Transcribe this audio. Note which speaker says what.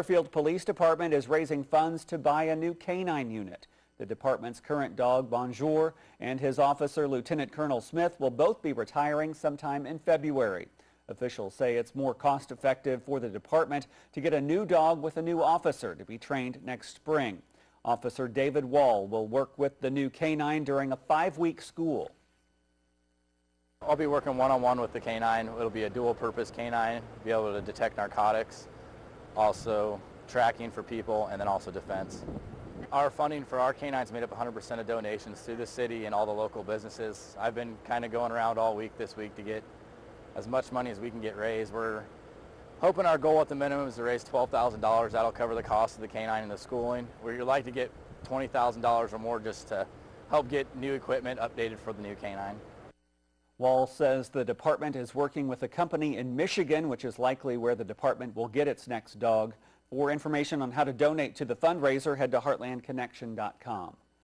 Speaker 1: Fairfield Police Department is raising funds to buy a new canine unit. The department's current dog, Bonjour, and his officer, Lieutenant Colonel Smith, will both be retiring sometime in February. Officials say it's more cost-effective for the department to get a new dog with a new officer to be trained next spring. Officer David Wall will work with the new canine during a five-week school.
Speaker 2: I'll be working one-on-one with the canine. It'll be a dual-purpose canine, be able to detect narcotics, also tracking for people, and then also defense. Our funding for our canines made up 100% of donations through the city and all the local businesses. I've been kind of going around all week this week to get as much money as we can get raised. We're hoping our goal at the minimum is to raise $12,000. That'll cover the cost of the canine and the schooling. We'd like to get $20,000 or more just to help get new equipment updated for the new canine.
Speaker 1: Wall says the department is working with a company in Michigan, which is likely where the department will get its next dog. For information on how to donate to the fundraiser, head to heartlandconnection.com.